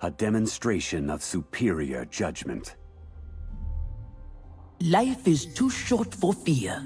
A demonstration of superior judgment. Life is too short for fear.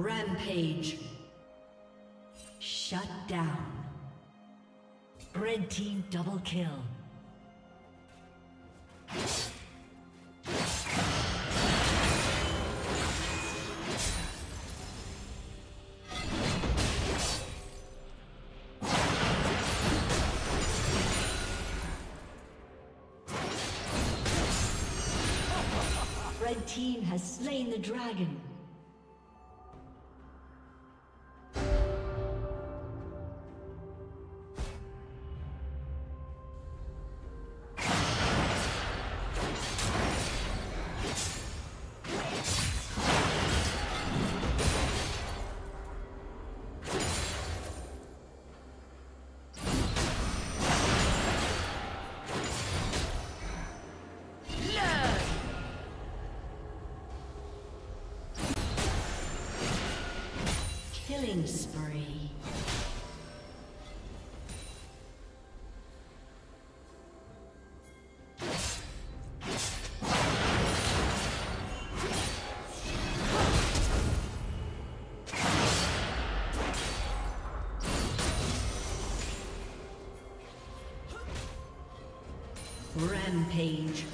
Rampage. Shut down. Red team double kill. Red team has slain the dragon. Rampage.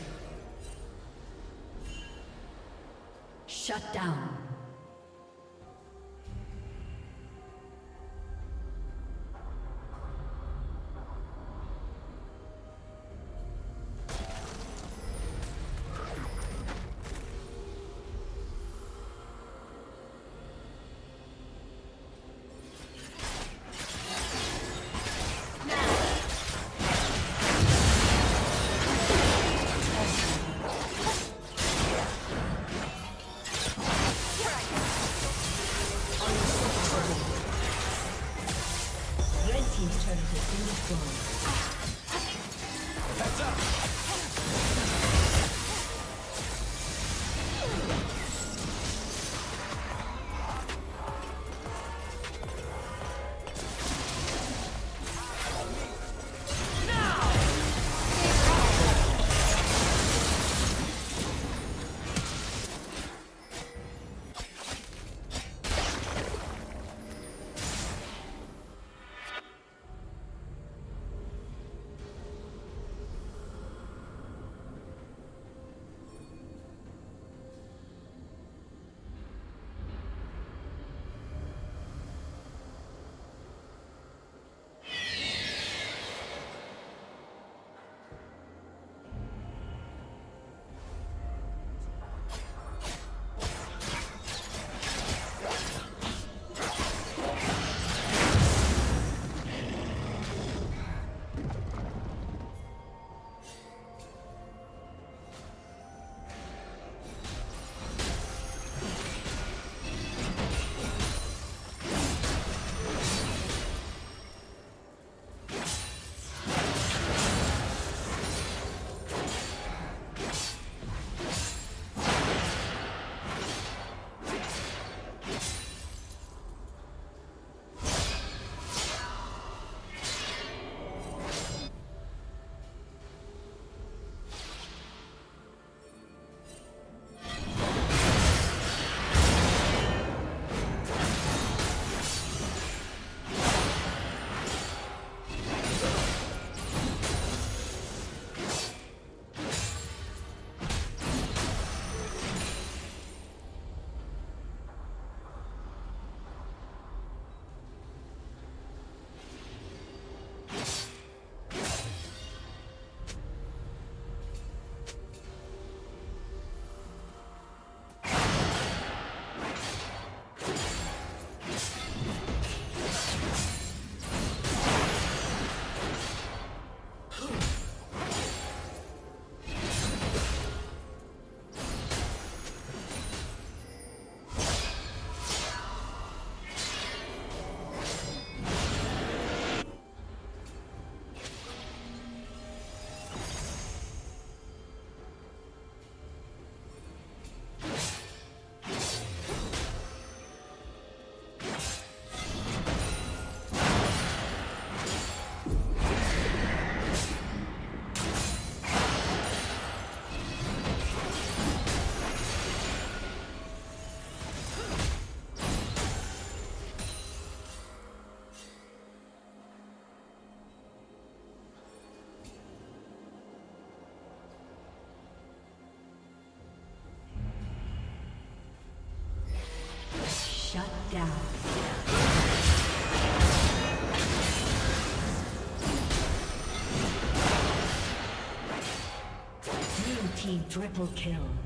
Shut down. Team's turret has been destroyed. Shut down. Triple kill.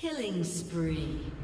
Killing spree.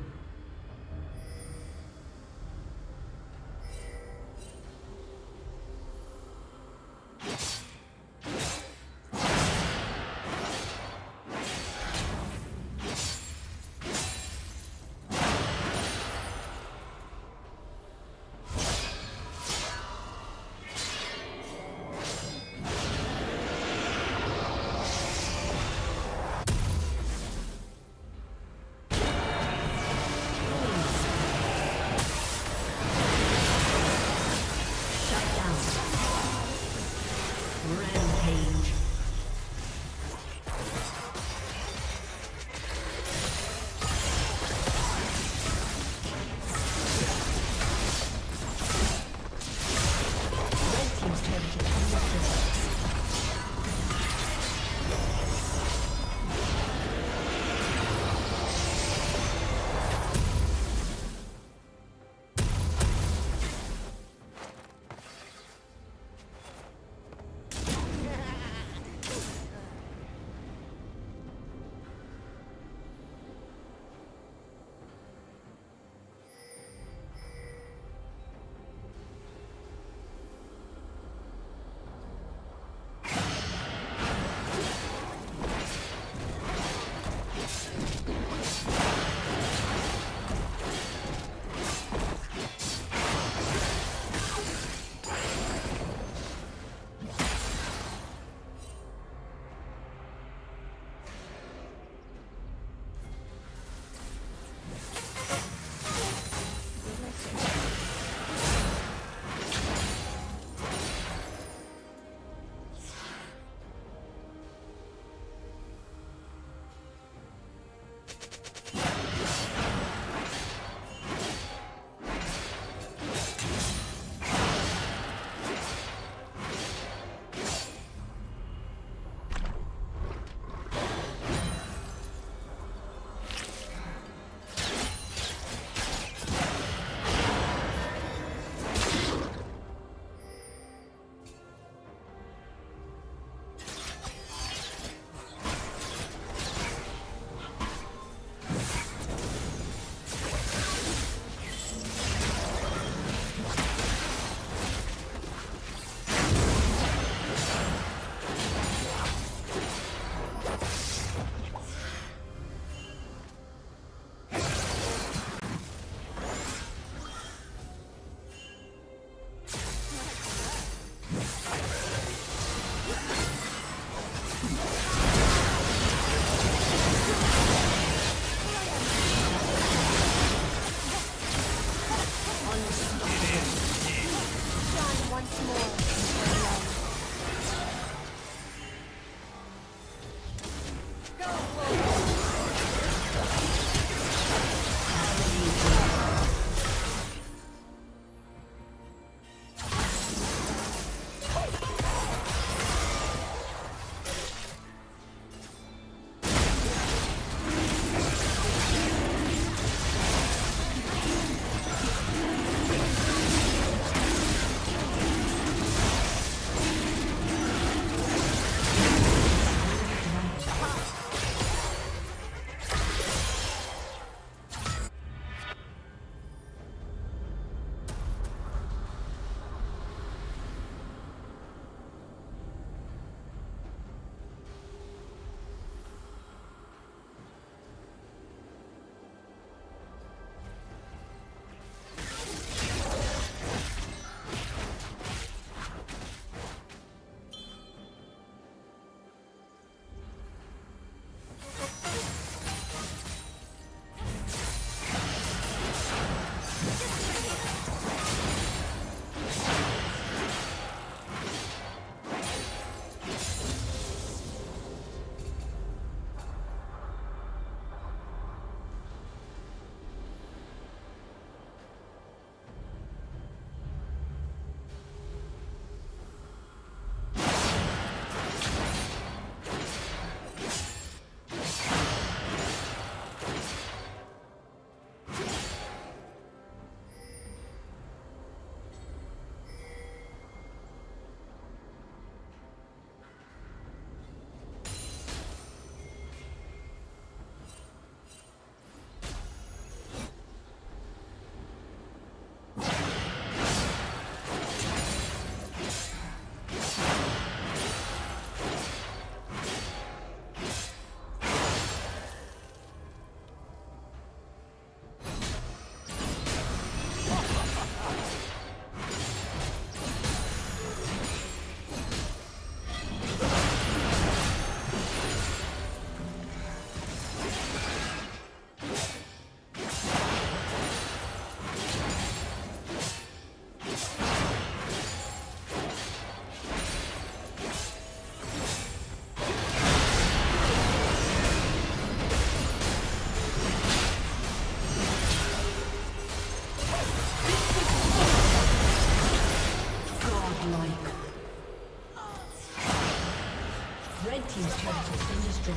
Red Team's turret has been destroyed.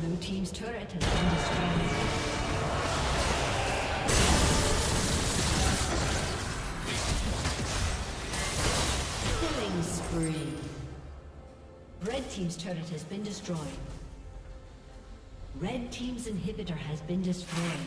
Blue Team's turret has been destroyed. Killing spree. Red Team's turret has been destroyed. Red Team's inhibitor has been destroyed.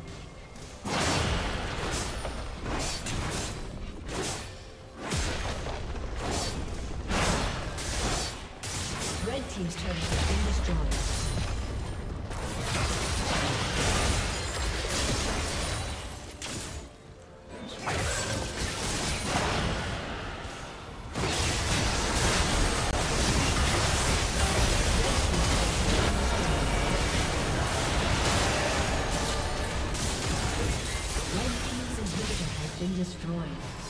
been destroyed.